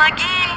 lagi